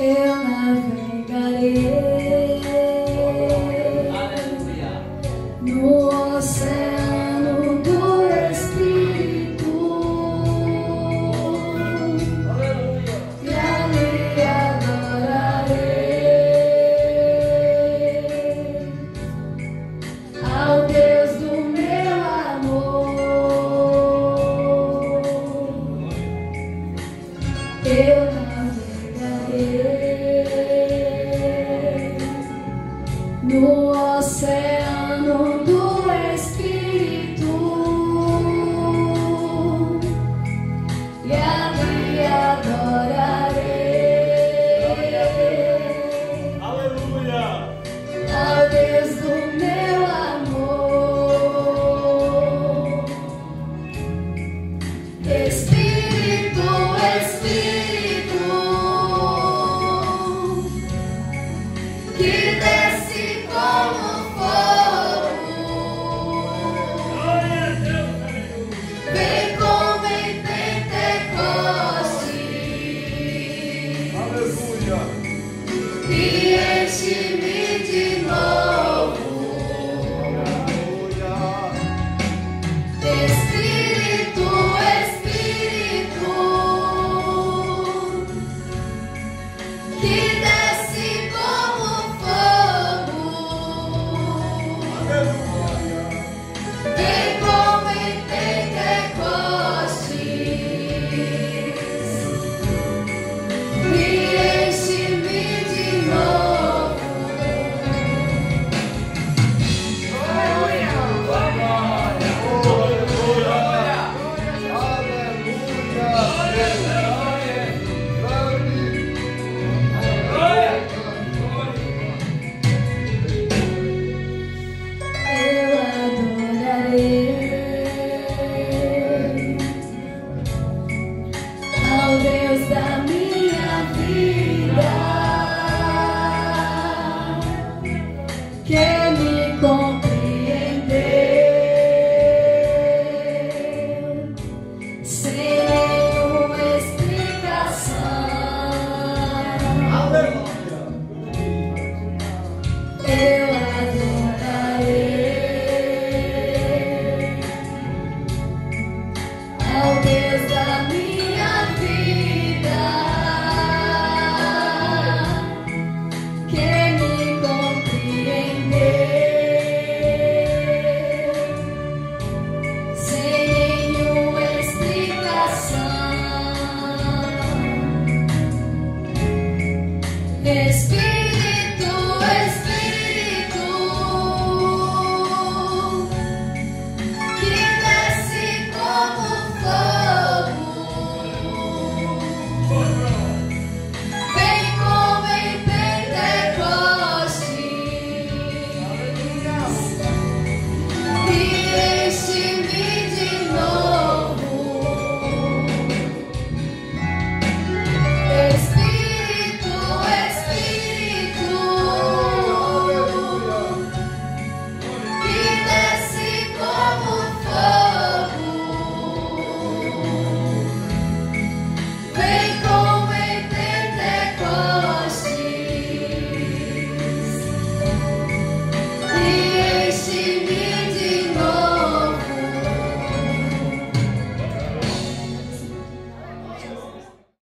Eu Espírito, que 天地。This